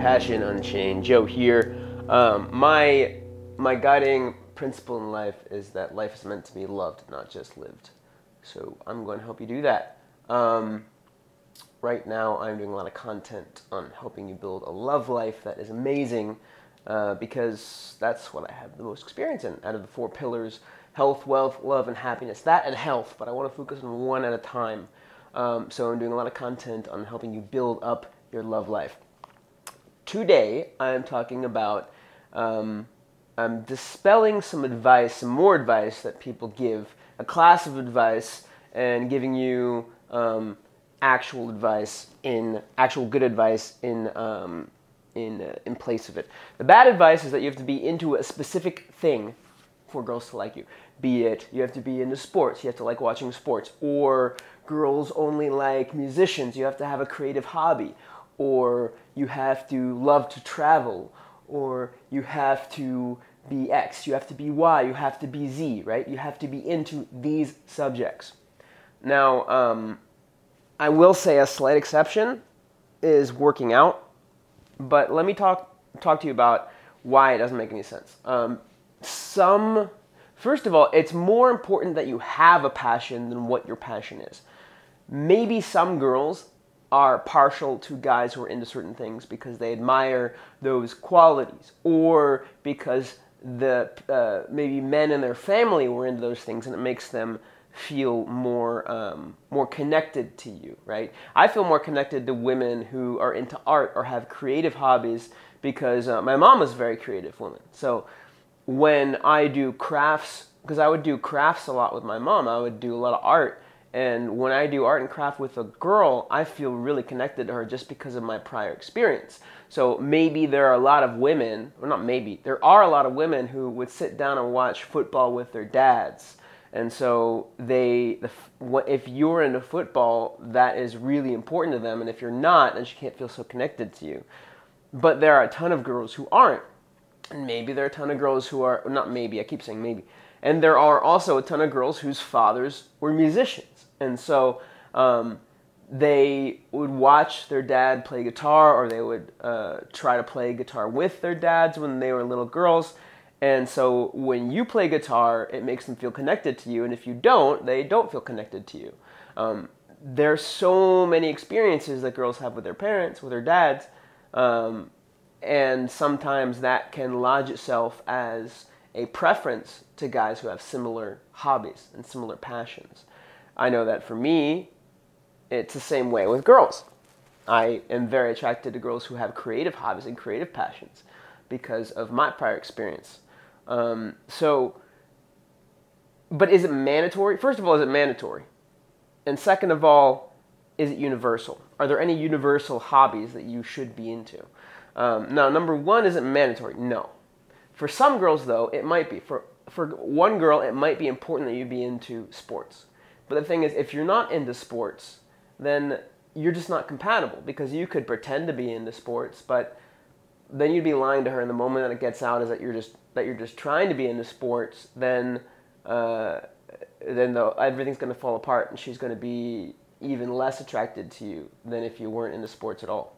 Passion Unchained. Joe here. Um, my my guiding principle in life is that life is meant to be loved, not just lived. So I'm going to help you do that. Um, right now, I'm doing a lot of content on helping you build a love life that is amazing, uh, because that's what I have the most experience in out of the four pillars: health, wealth, love, and happiness. That and health, but I want to focus on one at a time. Um, so I'm doing a lot of content on helping you build up your love life. Today, I'm talking about um, I'm dispelling some advice, some more advice that people give, a class of advice, and giving you um, actual advice in actual good advice in um, in uh, in place of it. The bad advice is that you have to be into a specific thing for girls to like you. Be it you have to be into sports, you have to like watching sports, or girls only like musicians, you have to have a creative hobby, or you have to love to travel, or you have to be X, you have to be Y, you have to be Z, right? You have to be into these subjects. Now, um, I will say a slight exception is working out, but let me talk talk to you about why it doesn't make any sense. Um, some, first of all, it's more important that you have a passion than what your passion is maybe some girls are partial to guys who are into certain things because they admire those qualities or because the uh, maybe men in their family were into those things and it makes them feel more um, more connected to you right? I feel more connected to women who are into art or have creative hobbies because uh, my mom was a very creative woman. So when i do crafts because i would do crafts a lot with my mom. I would do a lot of art and when I do art and craft with a girl, I feel really connected to her just because of my prior experience. So maybe there are a lot of women, or not maybe, there are a lot of women who would sit down and watch football with their dads. And so they, if you're into football, that is really important to them. And if you're not, then she can't feel so connected to you. But there are a ton of girls who aren't. And maybe there are a ton of girls who are, not maybe, I keep saying maybe. And there are also a ton of girls whose fathers were musicians. And so um, they would watch their dad play guitar or they would uh, try to play guitar with their dads when they were little girls. And so when you play guitar, it makes them feel connected to you. And if you don't, they don't feel connected to you. Um, there's so many experiences that girls have with their parents, with their dads. Um, and sometimes that can lodge itself as a preference to guys who have similar hobbies and similar passions. I know that for me, it's the same way with girls. I am very attracted to girls who have creative hobbies and creative passions because of my prior experience. Um, so, but is it mandatory? First of all, is it mandatory? And second of all, is it universal? Are there any universal hobbies that you should be into? Um, now, number one, is it mandatory? No. For some girls, though, it might be. For, for one girl, it might be important that you be into sports. But the thing is, if you're not into sports, then you're just not compatible because you could pretend to be into sports, but then you'd be lying to her. And the moment that it gets out is that you're just that you're just trying to be into sports, then uh, then the, everything's going to fall apart, and she's going to be even less attracted to you than if you weren't into sports at all.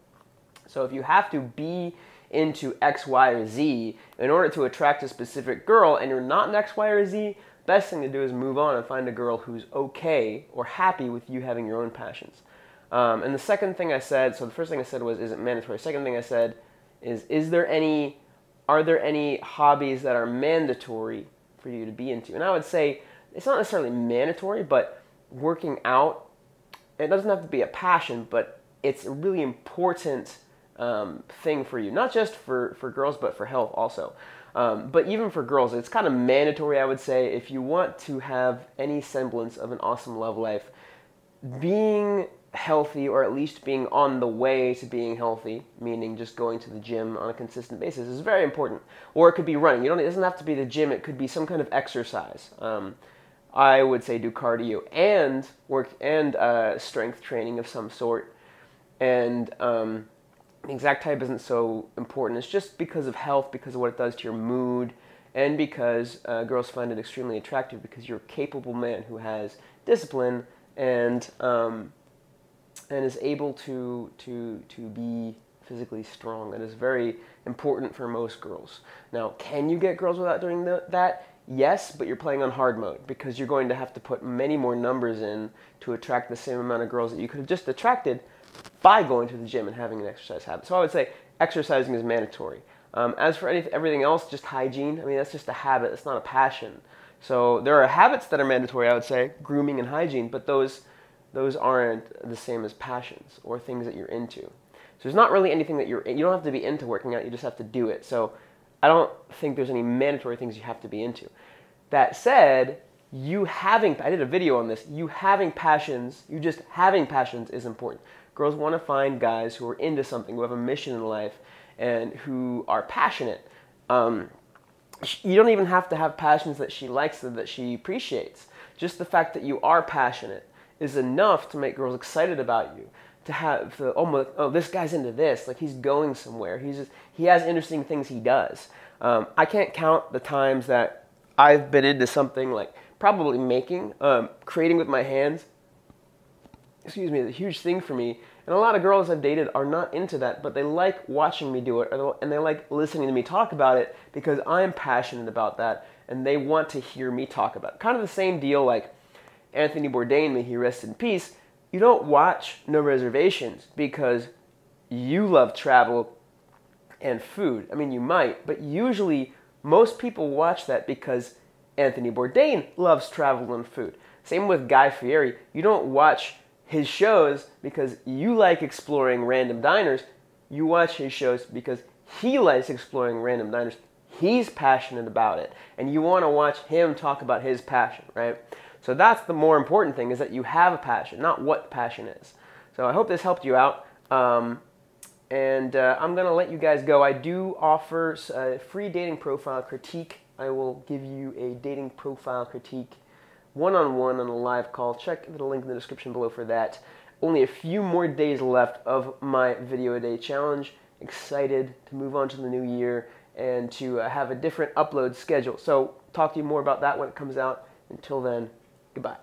So if you have to be into X, Y, or Z in order to attract a specific girl, and you're not an X, Y, or Z, best thing to do is move on and find a girl who's okay or happy with you having your own passions. Um, and the second thing I said, so the first thing I said was, is it mandatory? Second thing I said is, is there any, are there any hobbies that are mandatory for you to be into? And I would say it's not necessarily mandatory, but working out, it doesn't have to be a passion, but it's a really important um, thing for you, not just for, for girls, but for health also. Um, but even for girls, it's kind of mandatory, I would say, if you want to have any semblance of an awesome love life, being healthy or at least being on the way to being healthy, meaning just going to the gym on a consistent basis, is very important. Or it could be running. You don't. It doesn't have to be the gym. It could be some kind of exercise. Um, I would say do cardio and work and uh, strength training of some sort, and um, the exact type isn't so important. It's just because of health, because of what it does to your mood, and because uh, girls find it extremely attractive because you're a capable man who has discipline and um, and is able to to to be physically strong. That is very important for most girls. Now, can you get girls without doing the, that? Yes, but you're playing on hard mode because you're going to have to put many more numbers in to attract the same amount of girls that you could have just attracted by going to the gym and having an exercise habit. So I would say exercising is mandatory. Um, as for any, everything else, just hygiene. I mean, that's just a habit. It's not a passion. So there are habits that are mandatory. I would say grooming and hygiene, but those those aren't the same as passions or things that you're into. So there's not really anything that you're. You don't have to be into working out. You just have to do it. So I don't think there's any mandatory things you have to be into. That said, you having I did a video on this. You having passions, you just having passions is important. Girls want to find guys who are into something, who have a mission in life, and who are passionate. Um, you don't even have to have passions that she likes or that she appreciates. Just the fact that you are passionate is enough to make girls excited about you. To have the oh, oh this guy's into this, like he's going somewhere. He's just, he has interesting things he does. Um, I can't count the times that I've been into something like probably making, um, creating with my hands. Excuse me, is a huge thing for me. And a lot of girls I've dated are not into that, but they like watching me do it, and they like listening to me talk about it because I'm passionate about that, and they want to hear me talk about it. Kind of the same deal like Anthony Bourdain, may he rest in peace. You don't watch No Reservations because you love travel and food. I mean, you might, but usually most people watch that because Anthony Bourdain loves travel and food. Same with Guy Fieri. You don't watch his shows because you like exploring random diners. You watch his shows because he likes exploring random diners. He's passionate about it, and you want to watch him talk about his passion, right? So that's the more important thing is that you have a passion, not what the passion is. So I hope this helped you out. Um, and uh, I'm going to let you guys go. I do offer a free dating profile critique. I will give you a dating profile critique one on one on a live call. Check the link in the description below for that. Only a few more days left of my video a day challenge. Excited to move on to the new year and to uh, have a different upload schedule. So, talk to you more about that when it comes out. Until then, goodbye.